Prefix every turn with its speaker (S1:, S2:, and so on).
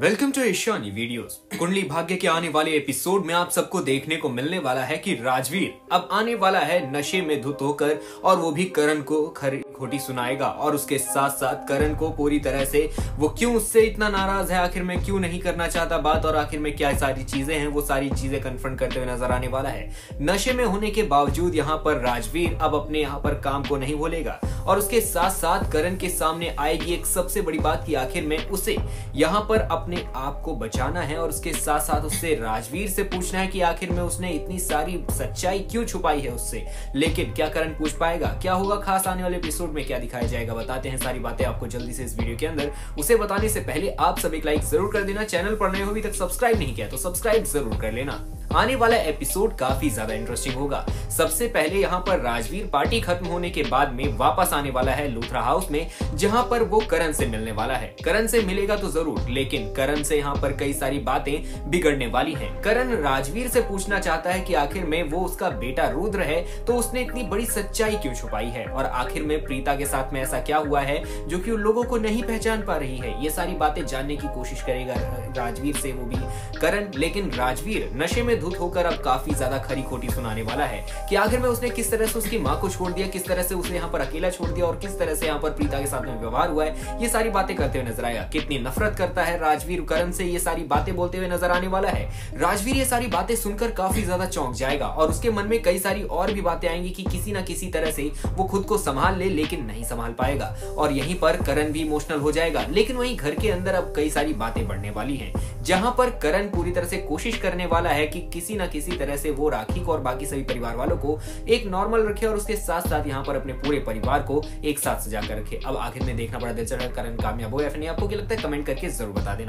S1: Welcome to Ishani videos Kundali Bhagya के आने वाले एपिसोड में आप सबको देखने को मिलने वाला है कि राजवीर अब आने वाला है नशे में धुत होकर और वो भी करण को खरी खोटी सुनाएगा और उसके साथ साथ करण को पूरी तरह से वो क्यों उससे इतना नाराज़ है, आखिर में क्यों नहीं करना चाहता बात और आखिर में क्या सारी चीज़ें हैं, वो सारी चीज़ें कन्फ्रंट करते हुए नज़र आने वाला है। नशे में होने के बावजूद यहाँ पर राजवीर अब अपने यहाँ पर काम को नहीं भूलेगा। और उसके साथ साथ करण के सामने आएगी एक सबसे बड़ी बात की आखिर में उसे यहाँ पर अपने आप को बचाना है और उसके साथ साथ उससे राजवीर से पूछना है कि आखिर में उसने इतनी सारी सच्चाई क्यों छुपाई है उससे? लेकिन क्या करण पूछ पाएगा? क्या होगा खास आने वाले एपिसोड में क्या दिखाया जाएगा? बताते हैं सारी बातें आपको जल्दी से इस वीडियो के अंदर। उसे बताने से पहले आप सब एक लाइक ज़रूर कर देना। चैनल पर नए हो अभी तक सब्सक्राइब नहीं किया तो सब्सक्राइब ज़रूर कर लेना। आने वाला एपिसोड काफ़ी ज़्यादा इंटरेस्टिंग होगा। सबसे पहले यहाँ पर राजवीर पार्टी खत्म होने के बाद में वापस आने वाला है लूथरा हाउस में, जहाँ पर वो करण से मिलने वाला है। करण से मिलेगा तो ज़रूर, लेकिन करण से यहाँ पर कई सारी बातें बिगड़ने वाली है। करण राजवीर से पूछना चाहता है की आखिर में वो उसका बेटा रुद्र है तो उसने इतनी बड़ी सच्चाई क्यों छुपाई है? और आखिर में प्रीता के साथ में ऐसा क्या हुआ है, जो की उन लोगों को नहीं पहचान पा रही है? ये सारी बातें जानने की कोशिश करेगा राजवीर से वो भी। करण, लेकिन राजवीर, नशे में धुत होकर अब काफ़ी ज़्यादा खरी खोटी सुनाने वाला है कि आखिर में उसने किस तरह से उसकी माँ को छोड़ दिया, किस तरह से उसने यहाँ पर अकेला छोड़ दिया और किस तरह से यहाँ पर प्रीता के साथ में व्यवहार हुआ है, ये सारी बातें करते हुए नज़र आएगा कितनी नफरत करता है राजवीर करण से ये सारी बातें बोलते हुए नज़र आने वाला है। राजवीर ये सारी बातें सुनकर काफ़ी ज़्यादा चौंक जाएगा और उसके मन में कई सारी और भी बातें आएँगी कि किसी ना किसी तरह से वो खुद को संभाल ले, लेकिन नहीं संभाल पाएगा और यहीं पर करण भी इमोशनल हो जाएगा। लेकिन वहीं घर के अंदर अब कई सारी बातें बढ़ने वाली हैं, जहाँ पर करण पूरी तरह से कोशिश करने वाला है कि किसी ना किसी तरह से वो राखी को और बाकी सभी परिवार वालों को एक नॉर्मल रखे और उसके साथ साथ यहाँ पर अपने पूरे परिवार को एक साथ सजा कर रखे। अब आखिर में देखना बड़ा दिलचस्प करण, कामयाब हो या फिर नहीं, आपको क्या लगता है? कमेंट करके ज़रूर बता देना।